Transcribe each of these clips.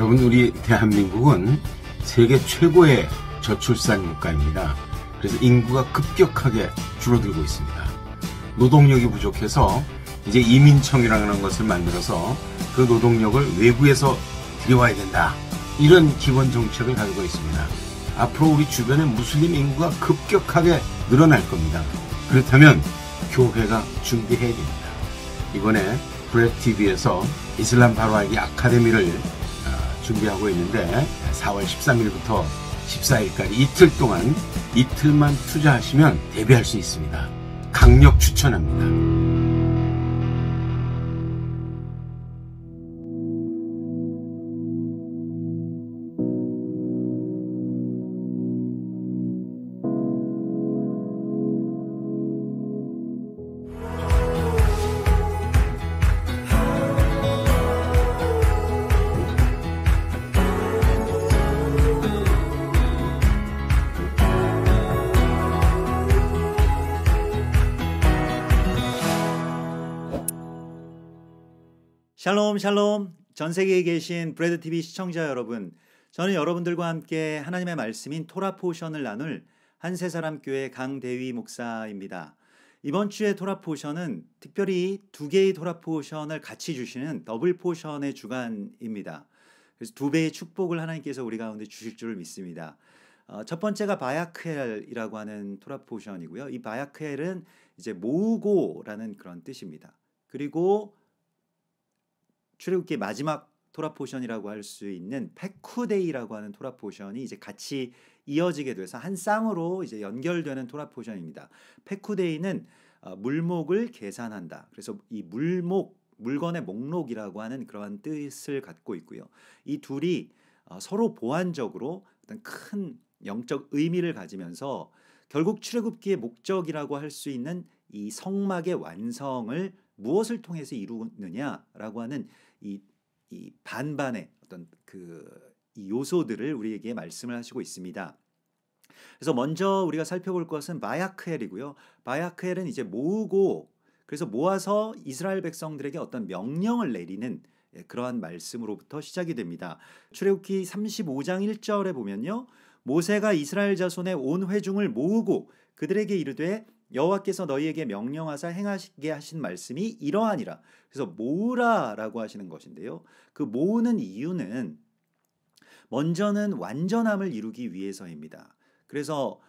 여러분 우리 대한민국은 세계 최고의 저출산 국가입니다. 그래서 인구가 급격하게 줄어들고 있습니다. 노동력이 부족해서 이제 이민청이라는 것을 만들어서 그 노동력을 외부에서 들여와야 된다. 이런 기본 정책을 가지고 있습니다. 앞으로 우리 주변에 무슬림 인구가 급격하게 늘어날 겁니다. 그렇다면 교회가 준비해야 됩니다. 이번에 브레TV에서 이슬람 바로 알기 아카데미를 어, 준비하고 있는데 4월 13일부터 14일까지 이틀 동안 이틀만 투자하시면 데뷔할 수 있습니다. 강력 추천합니다. 샬롬 샬롬 전 세계에 계신 Brad TV 시청자 여러분 저는 여러분들과 함께 하나님의 말씀인 토라 portion을 나눌 한 새 사람 교회 강대위 목사입니다. 이번 주의 토라 portion은 특별히 두 개의 토라 portion을 같이 주시는 double portion의 주간입니다. 그래서 두 배의 축복을 하나님께서 우리 가운데 주실 줄 믿습니다. 어, 첫 번째가 ויקהל이라고 하는 토라 portion이고요. 이 ויקהל은 이제 모으고라는 그런 뜻입니다. 그리고 출애굽기 마지막 토라 portion이라고 할 수 있는 פקודי라고 하는 토라 portion이 이제 같이 이어지게 돼서 한 쌍으로 이제 연결되는 토라 portion입니다. פקודי는 어, 물목을 계산한다. 그래서 이 물목 물건의 목록이라고 하는 그러한 뜻을 갖고 있고요. 이 둘이 어, 서로 보완적으로 어떤 큰 영적 의미를 가지면서 결국 출애굽기의 목적이라고 할 수 있는 이 성막의 완성을 무엇을 통해서 이루느냐라고 하는 이, 이 반반의 어떤 그 요소들을 우리에게 말씀을 하시고 있습니다. 그래서 먼저 우리가 살펴볼 것은 바야크엘이고요. 바야크엘은 이제 모으고 그래서 모아서 이스라엘 백성들에게 어떤 명령을 내리는 예, 그러한 말씀으로부터 시작이 됩니다. 출애굽기 35장 1절에 보면요. 모세가 이스라엘 자손의 온 회중을 모으고 그들에게 이르되 여호와께서 너희에게 명령하사 행하시게 하신 말씀이 이러하니라. 그래서 모으라라고 하시는 것인데요. 그 모으는 이유는 먼저는 완전함을 이루기 위해서입니다. 그래서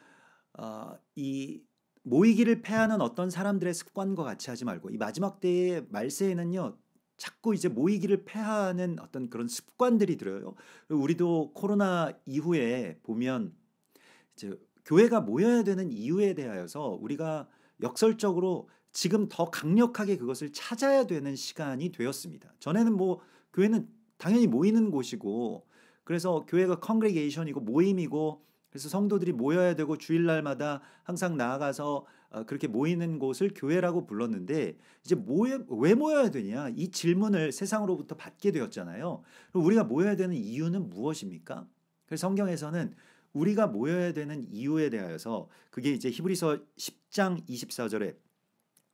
어, 이 모이기를 패하는 어떤 사람들의 습관과 같이 하지 말고 이 마지막 때의 말세에는요. 자꾸 이제 모이기를 패하는 어떤 그런 습관들이 들어요. 우리도 코로나 이후에 보면 이제 교회가 모여야 되는 이유에 대하여서 우리가 역설적으로 지금 더 강력하게 그것을 찾아야 되는 시간이 되었습니다. 전에는 뭐 교회는 당연히 모이는 곳이고 그래서 교회가 컨그레게이션이고 모임이고 그래서 성도들이 모여야 되고 주일날마다 항상 나아가서 어, 그렇게 모이는 곳을 교회라고 불렀는데 이제 모여, 왜 모여야 되냐 이 질문을 세상으로부터 받게 되었잖아요. 우리가 모여야 되는 이유는 무엇입니까? 그래서 성경에서는 우리가 모여야 되는 이유에 대하여서 그게 이제 히브리서 10장 24절에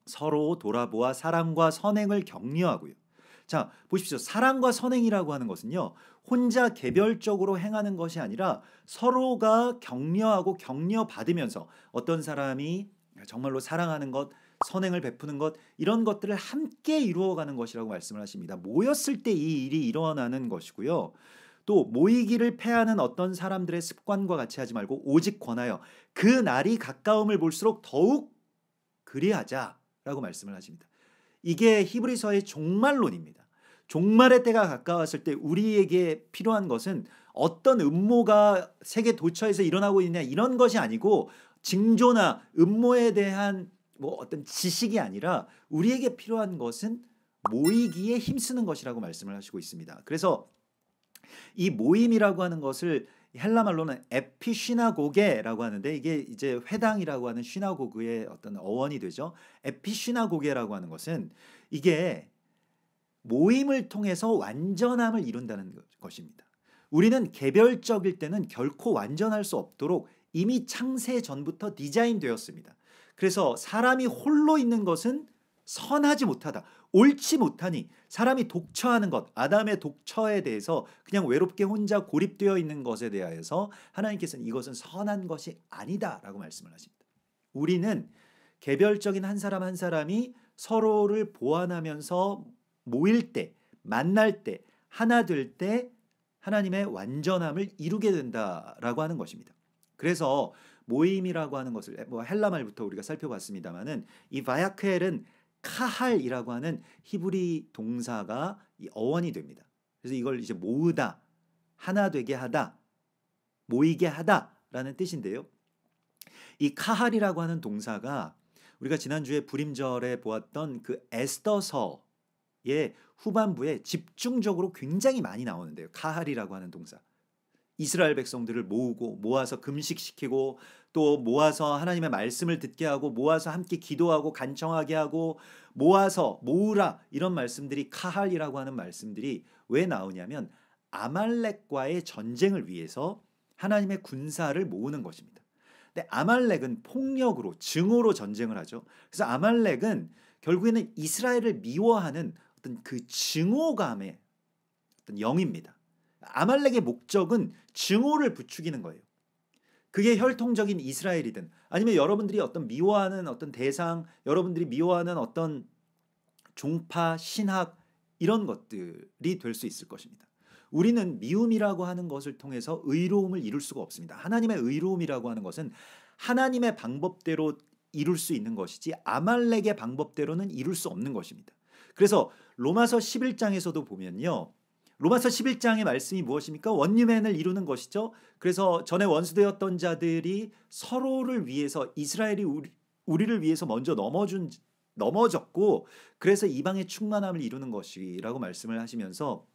서로 돌아보아 사랑과 선행을 격려하고요. 자, 보십시오. 사랑과 선행이라고 하는 것은요. 혼자 개별적으로 행하는 것이 아니라 서로가 격려하고 격려받으면서 어떤 사람이 정말로 사랑하는 것, 선행을 베푸는 것 이런 것들을 함께 이루어가는 것이라고 말씀을 하십니다. 모였을 때 이 일이 일어나는 것이고요. 또 모이기를 패하는 어떤 사람들의 습관과 같이 하지 말고 오직 권하여 그 날이 가까움을 볼수록 더욱 그리하자라고 말씀을 하십니다. 이게 히브리서의 종말론입니다. 종말의 때가 가까웠을 때 우리에게 필요한 것은 어떤 음모가 세계 도처에서 일어나고 있냐 이런 것이 아니고 징조나 음모에 대한 뭐 어떤 지식이 아니라 우리에게 필요한 것은 모이기에 힘쓰는 것이라고 말씀을 하시고 있습니다. 그래서 이 모임이라고 하는 것을 헬라 말로는 에피시나고게라고 하는데 이게 이제 회당이라고 하는 시나고그의 어떤 어원이 되죠. 에피시나고게라고 하는 것은 이게 모임을 통해서 완전함을 이룬다는 것입니다. 우리는 개별적일 때는 결코 완전할 수 없도록 이미 창세 전부터 디자인되었습니다. 그래서 사람이 홀로 있는 것은 선하지 못하다. 옳지 못하니 사람이 독처하는 것, 아담의 독처에 대해서 그냥 외롭게 혼자 고립되어 있는 것에 대하여서 하나님께서는 이것은 선한 것이 아니다라고 말씀을 하십니다. 우리는 개별적인 한 사람 한 사람이 서로를 보완하면서 모일 때, 만날 때, 하나 될 때 하나님의 완전함을 이루게 된다라고 하는 것입니다. 그래서 모임이라고 하는 것을 뭐 헬라 말부터 우리가 살펴봤습니다만은 이 바야크엘은 카할이라고 하는 히브리 동사가 어원이 됩니다. 그래서 이걸 이제 모으다, 하나 되게 하다, 모이게 하다라는 뜻인데요. 이 카할이라고 하는 동사가 우리가 지난주에 불임절에 보았던 그 에스더서의 후반부에 집중적으로 굉장히 많이 나오는데요. 카할이라고 하는 동사. 이스라엘 백성들을 모으고 모아서 금식시키고 또 모아서 하나님의 말씀을 듣게 하고 모아서 함께 기도하고 간청하게 하고 모아서 모으라 이런 말씀들이 카할이라고 하는 말씀들이 왜 나오냐면 아말렉과의 전쟁을 위해서 하나님의 군사를 모으는 것입니다. 근데 아말렉은 폭력으로 증오로 전쟁을 하죠. 그래서 아말렉은 결국에는 이스라엘을 미워하는 어떤 그 증오감의 어떤 영입니다. 아말렉의 목적은 증오를 부추기는 거예요. 그게 혈통적인 이스라엘이든 아니면 여러분들이 어떤 미워하는 어떤 대상, 여러분들이 미워하는 어떤 종파, 신학 이런 것들이 될 수 있을 것입니다. 우리는 미움이라고 하는 것을 통해서 의로움을 이룰 수가 없습니다. 하나님의 의로움이라고 하는 것은 하나님의 방법대로 이룰 수 있는 것이지 아말렉의 방법대로는 이룰 수 없는 것입니다. 그래서 로마서 11장에서도 보면요. 로마서 11장의 말씀이 무엇입니까? 원유맨을 이루는 것이죠. 그래서 전에 원수되었던 자들이 서로를 위해서 이스라엘이 우리, 우리를 위해서 먼저 넘어준 넘어졌고 그래서 이방의 충만함을 이루는 것이라고 말씀을 하시면서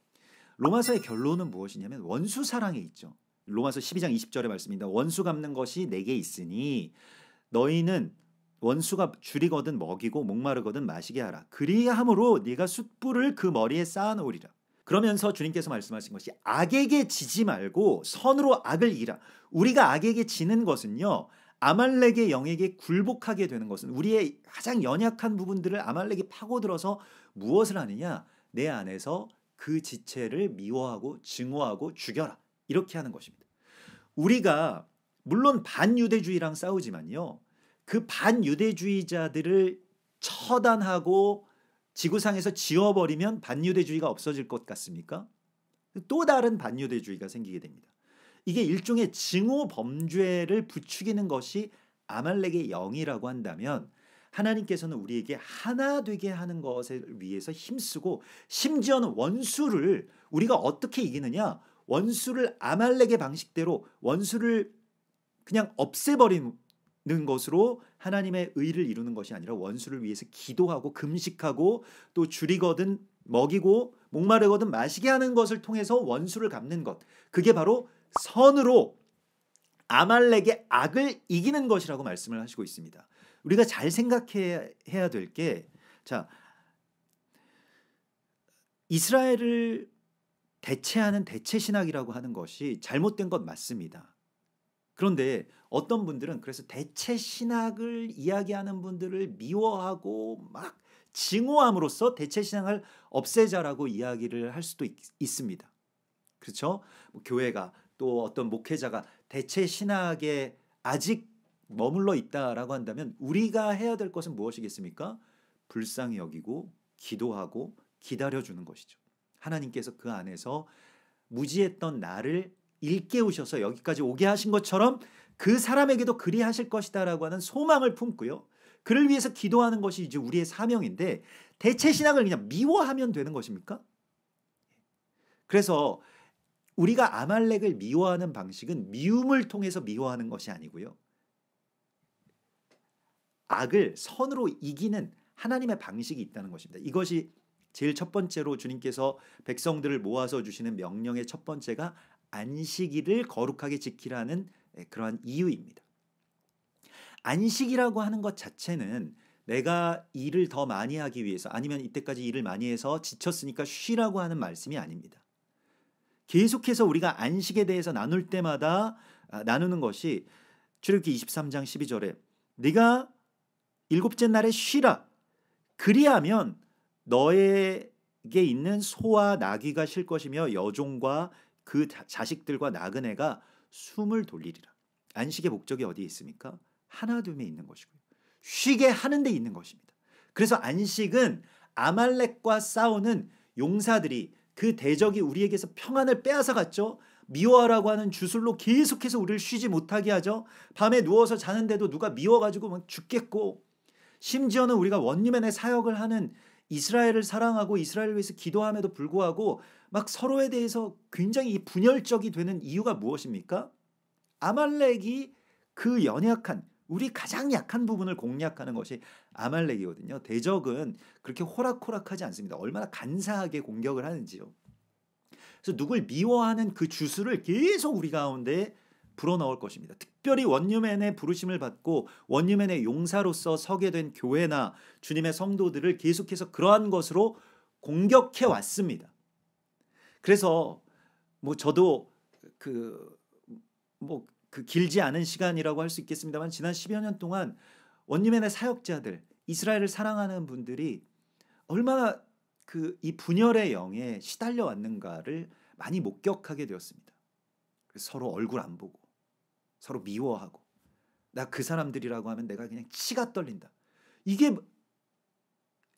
로마서의 결론은 무엇이냐면 원수 사랑에 있죠. 로마서 12장 20절의 말씀입니다. 원수 갚는 것이 내게 있으니 너희는 원수가 줄이거든 먹이고 목마르거든 마시게 하라. 그리함으로 네가 숯불을 그 머리에 쌓아 놓으리라. 그러면서 주님께서 말씀하신 것이 악에게 지지 말고 선으로 악을 이라. 우리가 악에게 지는 것은요. 아말렉의 영에게 굴복하게 되는 것은 우리의 가장 연약한 부분들을 아말렉이 파고들어서 무엇을 하느냐? 내 안에서 그 지체를 미워하고 증오하고 죽여라. 이렇게 하는 것입니다. 우리가 물론 반유대주의랑 싸우지만요. 그 반유대주의자들을 처단하고 지구상에서 지워버리면 반유대주의가 없어질 것 같습니까? 또 다른 반유대주의가 생기게 됩니다. 이게 일종의 증오 범죄를 부추기는 것이 아말렉의 영이라고 한다면 하나님께서는 우리에게 하나 되게 하는 것을 위해서 힘쓰고 심지어는 원수를 우리가 어떻게 이기느냐 원수를 아말렉의 방식대로 원수를 그냥 없애버리 는 것으로 하나님의 의를 이루는 것이 아니라 원수를 위해서 기도하고 금식하고 또 줄이거든 먹이고 목마르거든 마시게 하는 것을 통해서 원수를 갚는 것 그게 바로 선으로 아말렉의 악을 이기는 것이라고 말씀을 하시고 있습니다. 우리가 잘 생각해야 될 게 자, 이스라엘을 대체하는 대체 신학이라고 하는 것이 잘못된 것 맞습니다. 그런데 어떤 분들은 그래서 대체 신학을 이야기하는 분들을 미워하고 막 증오함으로써 대체 신앙을 없애자라고 이야기를 할 수도 있, 습니다 그렇죠? 뭐 교회가 또 어떤 목회자가 대체 신학에 아직 머물러 있다라고 한다면 우리가 해야 될 것은 무엇이겠습니까? 불쌍히 여기고 기도하고 기다려 주는 것이죠. 하나님께서 그 안에서 무지했던 나를 일깨우셔서 여기까지 오게 하신 것처럼 그 사람에게도 그리하실 것이다라고 하는 소망을 품고요. 그를 위해서 기도하는 것이 이제 우리의 사명인데 대체 신앙을 그냥 미워하면 되는 것입니까? 그래서 우리가 아말렉을 미워하는 방식은 미움을 통해서 미워하는 것이 아니고요. 악을 선으로 이기는 하나님의 방식이 있다는 것입니다. 이것이 제일 첫 번째로 주님께서 백성들을 모아서 주시는 명령의 첫 번째가 안식일을 거룩하게 지키라는 예, 그러한 이유입니다. 안식이라고 하는 것 자체는 내가 일을 더 많이 하기 위해서 아니면 이때까지 일을 많이 해서 지쳤으니까 쉬라고 하는 말씀이 아닙니다. 계속해서 우리가 안식에 대해서 나눌 때마다 아, 나누는 것이 출애굽기 23장 12절에 네가 일곱째 날에 쉬라 그리하면 너에게 있는 소와 나귀가 쉴 것이며 여종과 그 자식들과 나그네가 숨을 돌리리라. 안식의 목적이 어디에 있습니까? 하나됨에 있는 것이고요. 쉬게 하는 데 있는 것입니다. 그래서 안식은 아말렉과 싸우는 용사들이 그 대적이 우리에게서 평안을 빼앗아 갔죠. 미워하라고 하는 주술로 계속해서 우리를 쉬지 못하게 하죠. 밤에 누워서 자는데도 누가 미워가지고 막 죽겠고 심지어는 우리가 원리맨의 사역을 하는 이스라엘을 사랑하고 이스라엘을 위해서 기도함에도 불구하고 막 서로에 대해서 굉장히 분열적이 되는 이유가 무엇입니까? 아말렉이 그 연약한 우리 가장 약한 부분을 공략하는 것이 아말렉이거든요. 대적은 그렇게 호락호락하지 않습니다. 얼마나 간사하게 공격을 하는지요. 그래서 누굴 미워하는 그 주술을 계속 우리 가운데 불어넣을 것입니다. 특별히 원유맨의 부르심을 받고 원유맨의 용사로서 서게 된 교회나 주님의 성도들을 계속해서 그러한 것으로 공격해 왔습니다. 그래서 뭐 저도 그 뭐 그 길지 않은 시간이라고 할 수 있겠습니다만 지난 10여 년 동안 원유맨의 사역자들 이스라엘을 사랑하는 분들이 얼마나 그 이 분열의 영에 시달려 왔는가를 많이 목격하게 되었습니다. 서로 얼굴 안 보고 서로 미워하고 나 그 사람들이라고 하면 내가 그냥 치가 떨린다. 이게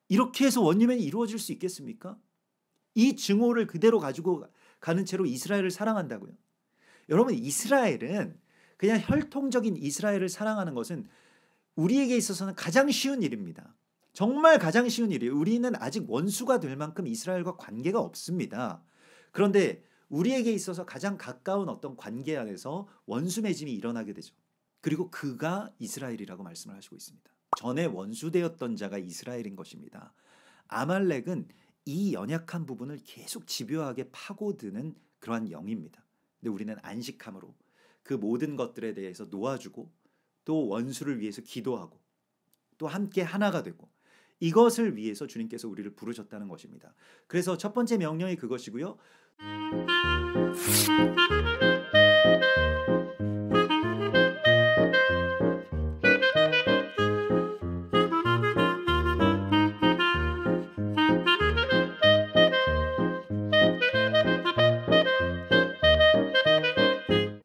이렇게 해서 원리맨이 이루어질 수 있겠습니까? 이 증오를 그대로 가지고 가는 채로 이스라엘을 사랑한다고요. 여러분 이스라엘은 그냥 혈통적인 이스라엘을 사랑하는 것은 우리에게 있어서는 가장 쉬운 일입니다. 정말 가장 쉬운 일이에요. 우리는 아직 원수가 될 만큼 이스라엘과 관계가 없습니다. 그런데 우리에게 있어서 가장 가까운 어떤 관계 안에서 원수 맺음이 일어나게 되죠. 그리고 그가 이스라엘이라고 말씀을 하시고 있습니다. 전에 원수되었던 자가 이스라엘인 것입니다. 아말렉은 이 연약한 부분을 계속 집요하게 파고드는 그러한 영입니다. 근데 우리는 안식함으로 그 모든 것들에 대해서 놓아주고 또 원수를 위해서 기도하고 또 함께 하나가 되고 이것을 위해서 주님께서 우리를 부르셨다는 것입니다. 그래서 첫 번째 명령이 그것이고요.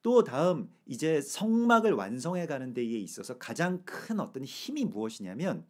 또 다음 이제 성막을 완성해 가는 데에 있어서 가장 큰 어떤 힘이 무엇이냐면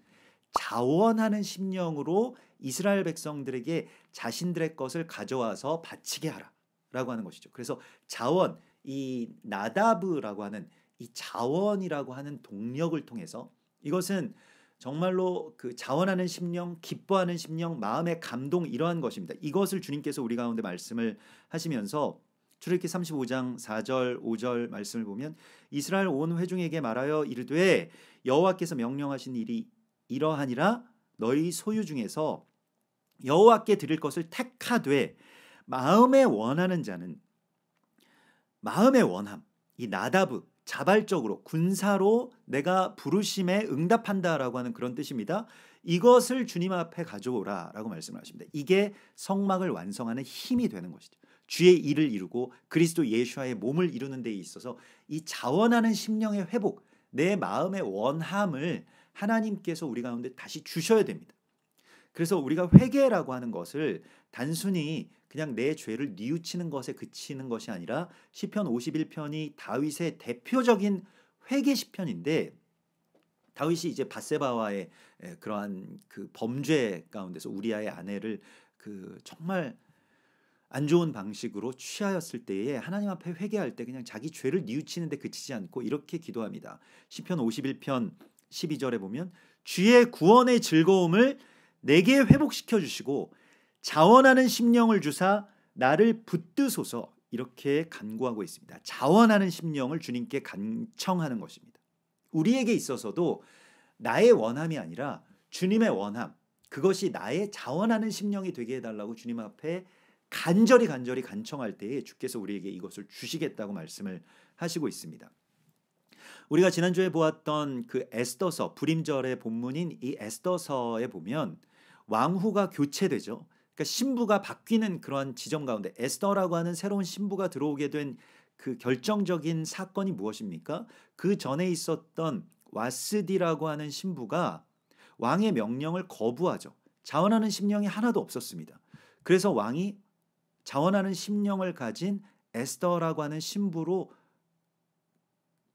자원하는 심령으로 이스라엘 백성들에게 자신들의 것을 가져와서 바치게 하라라고 하는 것이죠. 그래서 자원 이 나다브라고 하는 이 자원이라고 하는 동력을 통해서 이것은 정말로 그 자원하는 심령, 기뻐하는 심령, 마음의 감동 이러한 것입니다. 이것을 주님께서 우리 가운데 말씀을 하시면서 출애굽기 35장 4절 5절 말씀을 보면 이스라엘 온 회중에게 말하여 이르되 여호와께서 명령하신 일이 이러하니라 너희 소유 중에서 여호와께 드릴 것을 택하되 마음에 원하는 자는 마음의 원함 이 나다브 자발적으로 군사로 내가 부르심에 응답한다라고 하는 그런 뜻입니다. 이것을 주님 앞에 가져오라라고 말씀하십니다. 이게 성막을 완성하는 힘이 되는 것이죠. 주의 일을 이루고 그리스도 예수와의 몸을 이루는 데 있어서 이 자원하는 심령의 회복, 내 마음의 원함을 하나님께서 우리 가운데 다시 주셔야 됩니다. 그래서 우리가 회개라고 하는 것을 단순히 그냥 내 죄를 뉘우치는 것에 그치는 것이 아니라 시편 51편이 다윗의 대표적인 회개 시편인데 다윗이 이제 바세바와의 그러한 그 범죄 가운데서 우리아의 아내를 그 정말 안 좋은 방식으로 취하였을 때에 하나님 앞에 회개할 때 그냥 자기 죄를 뉘우치는데 그치지 않고 이렇게 기도합니다. 시편 51편 12절에 보면 주의 구원의 즐거움을 내게 회복시켜 주시고 자원하는 심령을 주사 나를 붙드소서 이렇게 간구하고 있습니다. 자원하는 심령을 주님께 간청하는 것입니다. 우리에게 있어서도 나의 원함이 아니라 주님의 원함 그것이 나의 자원하는 심령이 되게 해달라고 주님 앞에 간절히 간절히 간청할 때에 주께서 우리에게 이것을 주시겠다고 말씀을 하시고 있습니다. 우리가 지난주에 보았던 그 에스더서 불임절의 본문인 이 에스더서에 보면 왕후가 교체되죠. 그러니까 신부가 바뀌는 그런 지점 가운데 에스더라고 하는 새로운 신부가 들어오게 된 그 결정적인 사건이 무엇입니까? 그 전에 있었던 와스디라고 하는 신부가 왕의 명령을 거부하죠. 자원하는 심령이 하나도 없었습니다. 그래서 왕이 자원하는 심령을 가진 에스더라고 하는 신부로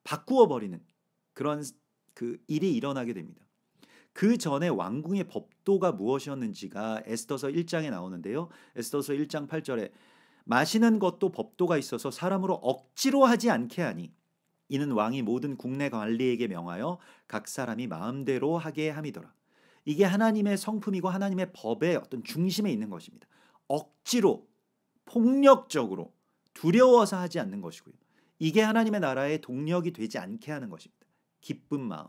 바꾸어 버리는 그런 그 일이 일어나게 됩니다. 그 전에 왕궁의 법도가 무엇이었는지가 에스더서 1장에 나오는데요. 에스더서 1장 8절에 마시는 것도 법도가 있어서 사람으로 억지로 하지 않게 하니 이는 왕이 모든 국내 관리에게 명하여 각 사람이 마음대로 하게 함이더라. 이게 하나님의 성품이고 하나님의 법의 어떤 중심에 있는 것입니다. 억지로 폭력적으로 두려워서 하지 않는 것이고요. 이게 하나님의 나라의 동력이 되지 않게 하는 것입니다. 기쁜 마음,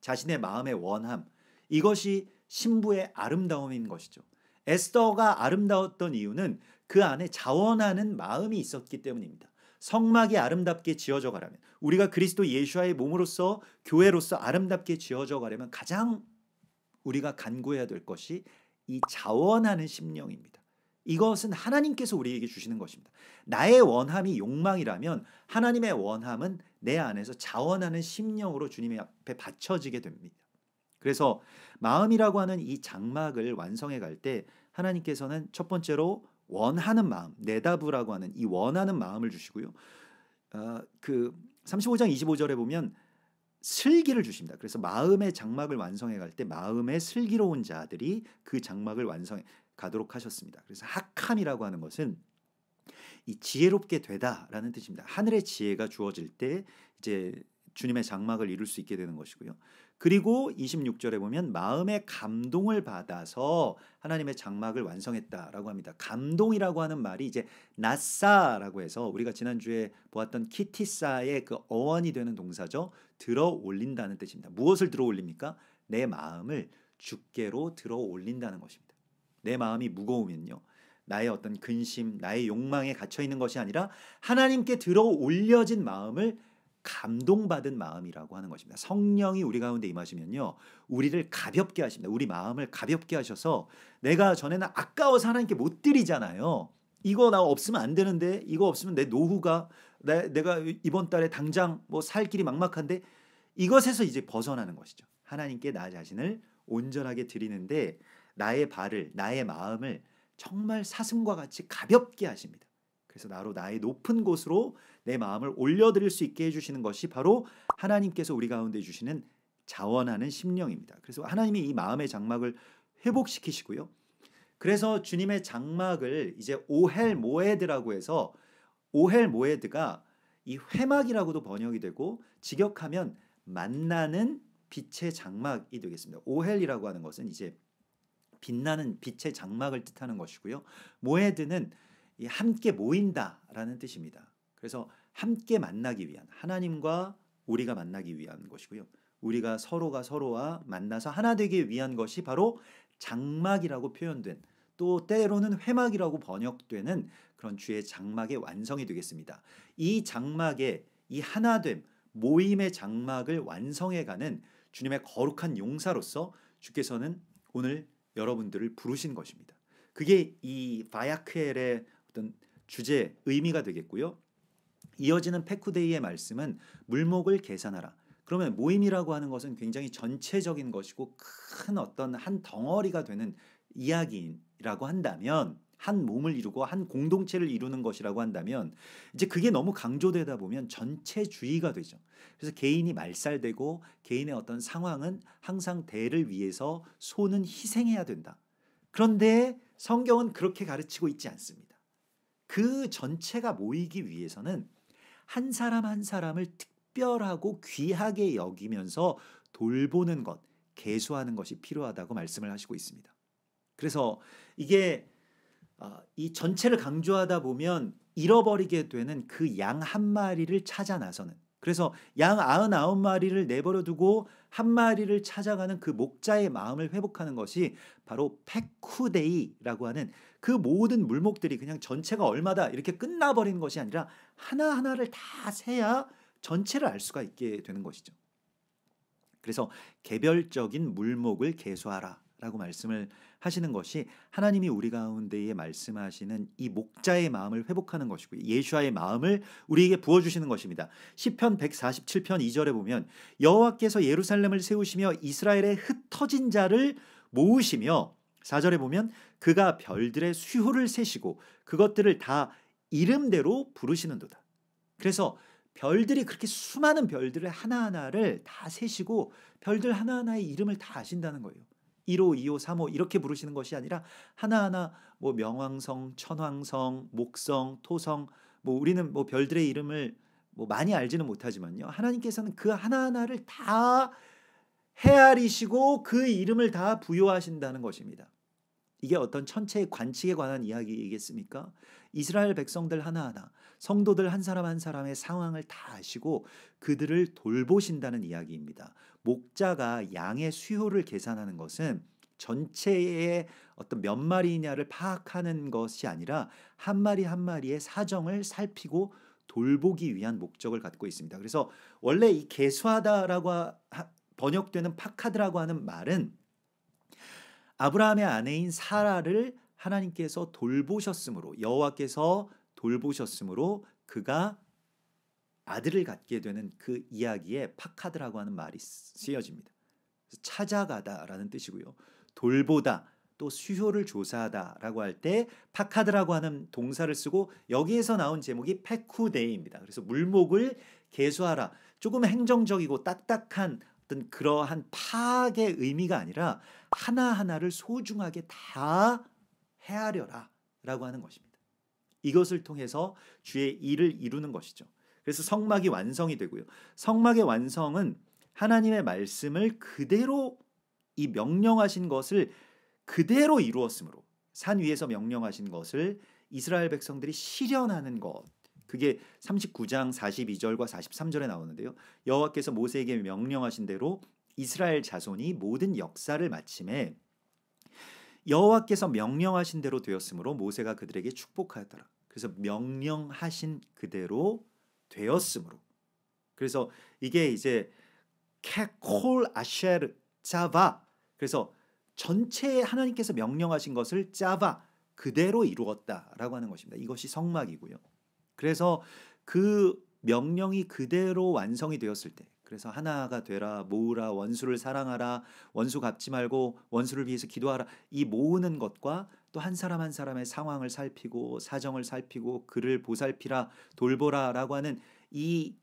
자신의 마음의 원함, 이것이 신부의 아름다움인 것이죠. 에스더가 아름다웠던 이유는 그 안에 자원하는 마음이 있었기 때문입니다. 성막이 아름답게 지어져 가려면 우리가 그리스도 예수와의 몸으로서 교회로서 아름답게 지어져 가려면 가장 우리가 간구해야 될 것이 이 자원하는 심령입니다. 이것은 하나님께서 우리에게 주시는 것입니다. 나의 원함이 욕망이라면 하나님의 원함은 내 안에서 자원하는 심령으로 주님 앞에 바쳐지게 됩니다. 그래서 마음이라고 하는 이 장막을 완성해 갈 때 하나님께서는 첫 번째로 원하는 마음, 내다부라고 하는 이 원하는 마음을 주시고요. 어, 그 35장 25절에 보면 슬기를 주십니다. 그래서 마음의 장막을 완성해 갈 때 마음의 슬기로운 자들이 그 장막을 완성해 가도록 하셨습니다. 그래서 학함이라고 하는 것은 이 지혜롭게 되다라는 뜻입니다. 하늘의 지혜가 주어질 때 이제 주님의 장막을 이룰 수 있게 되는 것이고요. 그리고 26절에 보면 마음의 감동을 받아서 하나님의 장막을 완성했다라고 합니다. 감동이라고 하는 말이 이제 나사라고 해서 우리가 지난주에 보았던 키티사의 그 어원이 되는 동사죠. 들어 올린다는 뜻입니다. 무엇을 들어 올립니까? 내 마음을 주께로 들어 올린다는 것입니다. 내 마음이 무거우면요. 나의 어떤 근심, 나의 욕망에 갇혀 있는 것이 아니라 하나님께 들어 올려진 마음을 감동받은 마음이라고 하는 것입니다. 성령이 우리 가운데 임하시면요. 우리를 가볍게 하십니다. 우리 마음을 가볍게 하셔서 내가 전에는 아까워서 하나님께 못 드리잖아요. 이거 나 없으면 안 되는데 이거 없으면 내 노후가 내, 내가 이번 달에 당장 뭐 살 길이 막막한데 이것에서 이제 벗어나는 것이죠. 하나님께 나 자신을 온전하게 드리는데 나의 발을 나의 마음을 정말 사슴과 같이 가볍게 하십니다. 그래서 나로 나의 높은 곳으로 내 마음을 올려드릴 수 있게 해주시는 것이 바로 하나님께서 우리 가운데 주시는 자원하는 심령입니다. 그래서 하나님이 이 마음의 장막을 회복시키시고요. 그래서 주님의 장막을 이제 오헬 모에드라고 해서 오헬 모에드가 이 회막이라고도 번역이 되고 직역하면 만나는 빛의 장막이 되겠습니다. 오헬이라고 하는 것은 이제 빛나는 빛의 장막을 뜻하는 것이고요. 모에드는 함께 모인다라는 뜻입니다. 그래서 함께 만나기 위한 하나님과 우리가 만나기 위한 것이고요. 우리가 서로가 서로와 만나서 하나 되기 위한 것이 바로 장막이라고 표현된 또 때로는 회막이라고 번역되는 그런 주의 장막의 완성이 되겠습니다. 이 장막의 이 하나됨 모임의 장막을 완성해가는 주님의 거룩한 용사로서 주께서는 오늘 여러분들을 부르신 것입니다. 그게 이 바야크엘의 어떤 주제 의미가 되겠고요. 이어지는 페쿠데이의 말씀은 물목을 계산하라. 그러면 모임이라고 하는 것은 굉장히 전체적인 것이고 큰 어떤 한 덩어리가 되는 이야기라고 한다면 한 몸을 이루고 한 공동체를 이루는 것이라고 한다면 이제 그게 너무 강조되다 보면 전체주의가 되죠. 그래서 개인이 말살되고 개인의 어떤 상황은 항상 대를 위해서 소는 희생해야 된다. 그런데 성경은 그렇게 가르치고 있지 않습니다. 그 전체가 모이기 위해서는 한 사람 한 사람을 특별하고 귀하게 여기면서 돌보는 것, 개수하는 것이 필요하다고 말씀을 하시고 있습니다. 그래서 이게 어, 이 전체를 강조하다 보면 잃어버리게 되는 그 양 한 마리를 찾아 나서는 그래서 양 99마리를 내버려 두고 한 마리를 찾아가는 그 목자의 마음을 회복하는 것이 바로 페쿠데이라고 하는 그 모든 물목들이 그냥 전체가 얼마다 이렇게 끝나버리는 것이 아니라 하나하나를 다 세야 전체를 알 수가 있게 되는 것이죠. 그래서 개별적인 물목을 개수하라 라고 말씀을 하시는 것이 하나님이 우리 가운데에 말씀하시는 이 목자의 마음을 회복하는 것이고 예수와의 마음을 우리에게 부어 주시는 것입니다. 시편 147편 2절에 보면 여호와께서 예루살렘을 세우시며 이스라엘의 흩어진 자를 모으시며 4절에 보면 그가 별들의 수효를 세시고 그것들을 다 이름대로 부르시는도다. 그래서 별들이 그렇게 수많은 별들을 하나하나를 다 세시고 별들 하나하나의 이름을 다 아신다는 거예요. 1호, 2호, 3호 이렇게 부르시는 것이 아니라 하나하나 뭐 명왕성, 천왕성, 목성, 토성 뭐 우리는 뭐 별들의 이름을 뭐 많이 알지는 못하지만요. 하나님께서는 그 하나하나를 다 헤아리시고 그 이름을 다 부여하신다는 것입니다. 이게 어떤 천체의 관측에 관한 이야기이겠습니까? 이스라엘 백성들 하나하나, 성도들 한 사람 한 사람의 상황을 다 아시고 그들을 돌보신다는 이야기입니다. 목자가 양의 수요를 계산하는 것은 전체의 어떤 몇 마리냐를 파악하는 것이 아니라 한 마리 한 마리의 사정을 살피고 돌보기 위한 목적을 갖고 있습니다. 그래서 원래 이 개수하다라고 번역되는 파카드라고 하는 말은 아브라함의 아내인 사라를 하나님께서 돌보셨으므로 여호와께서 돌보셨으므로 그가 아들을 갖게 되는 그 이야기에 파카드라고 하는 말이 쓰여집니다. 찾아가다라는 뜻이고요. 돌보다 또 수효를 조사하다라고 할 때 פקד라고 하는 동사를 쓰고 여기에서 나온 제목이 פקודי입니다. 그래서 물목을 계수하라. 조금 행정적이고 딱딱한 어떤 그러한 파악의 의미가 아니라 하나하나를 소중하게 다 헤아려라 라고 하는 것입니다. 이것을 통해서 주의 일을 이루는 것이죠. 그래서 성막이 완성이 되고요. 성막의 완성은 하나님의 말씀을 그대로 이 명령하신 것을 그대로 이루었으므로 산 위에서 명령하신 것을 이스라엘 백성들이 실현하는 것 그게 39장 42절과 43절에 나오는데요. 여호와께서 모세에게 명령하신 대로 이스라엘 자손이 모든 역사를 마침에 여호와께서 명령하신 대로 되었으므로 모세가 그들에게 축복하였더라. 그래서 명령하신 그대로 되었으므로. 그래서 이게 이제 캐콜 아쉐르 자바. 그래서 전체 하나님께서 명령하신 것을 짜바 그대로 이루었다라고 하는 것입니다. 이것이 성막이고요. 그래서 그 명령이 그대로 완성이 되었을 때 그래서 하나가 되라 모으라 원수를 사랑하라 원수 갚지 말고 원수를 위해서 기도하라 이 모으는 것과 또 한 사람 한 사람의 상황을 살피고 사정을 살피고 그를 보살피라 돌보라라고 하는 이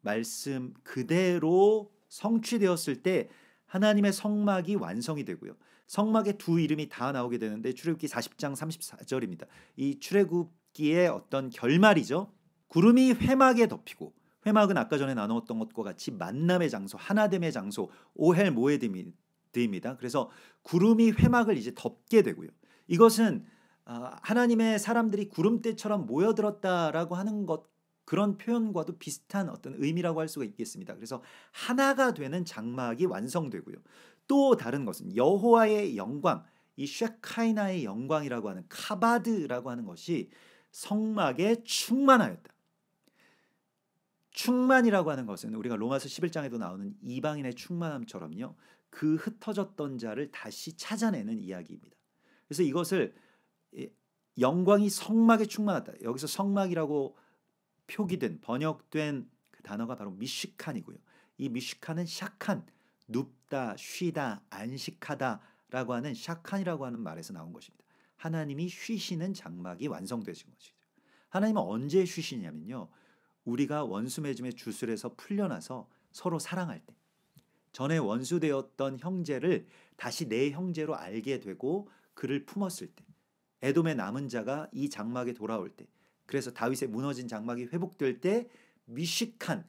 말씀 그대로 성취되었을 때 하나님의 성막이 완성이 되고요. 성막의 두 이름이 다 나오게 되는데 출애굽기 40장 34절입니다. 이 출애굽기의 어떤 결말이죠. 구름이 회막에 덮이고 회막은 아까 전에 나누었던 것과 같이 만남의 장소, 하나됨의 장소, 오헬 모에드입니다. 그래서 구름이 회막을 이제 덮게 되고요. 이것은 아, 하나님의 사람들이 구름대처럼 모여들었다라고 하는 것 그런 표현과도 비슷한 어떤 의미라고 할 수가 있겠습니다. 그래서 하나가 되는 장막이 완성되고요. 또 다른 것은 여호와의 영광, 이 쉐카이나의 영광이라고 하는 카바드라고 하는 것이 성막에 충만하였다. 충만이라고 하는 것은 우리가 로마서 11장에도 나오는 이방인의 충만함처럼요. 그 흩어졌던 자를 다시 찾아내는 이야기입니다. 그래서 이것을 영광이 성막에 충만하다. 여기서 성막이라고 표기된 번역된 그 단어가 바로 미시칸이고요. 이 미시칸은 샤칸, 눕다, 쉬다, 안식하다라고 하는 샤칸이라고 하는 말에서 나온 것입니다. 하나님이 쉬시는 장막이 완성되신 것이죠. 하나님은 언제 쉬시냐면요. 우리가 원수 맺음의 주술에서 풀려나서 서로 사랑할 때 전에 원수되었던 형제를 다시 내 형제로 알게 되고 그를 품었을 때 에돔의 남은 자가 이 장막에 돌아올 때 그래서 다윗의 무너진 장막이 회복될 때 미식한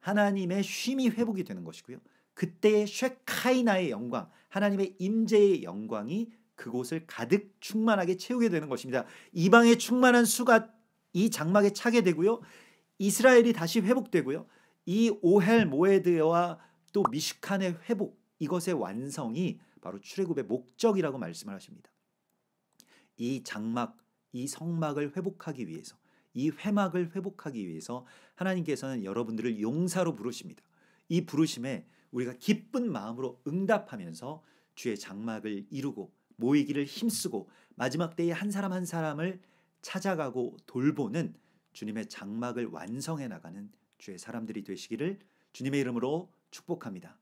하나님의 쉼이 회복이 되는 것이고요. 그때의 쉐카이나의 영광, 하나님의 임재의 영광이 그곳을 가득 충만하게 채우게 되는 것입니다. 이방의 충만한 수가 이 장막에 차게 되고요. 이스라엘이 다시 회복되고요. 이 오헬 모에드와 또 미시칸의 회복 이것의 완성이 바로 출애굽의 목적이라고 말씀을 하십니다. 이 장막, 이 성막을 회복하기 위해서 이 회막을 회복하기 위해서 하나님께서는 여러분들을 용사로 부르십니다. 이 부르심에 우리가 기쁜 마음으로 응답하면서 주의 장막을 이루고 모이기를 힘쓰고 마지막 때에 한 사람 한 사람을 찾아가고 돌보는 주님의 장막을 완성해 나가는 주의 사람들이 되시기를 주님의 이름으로 축복합니다.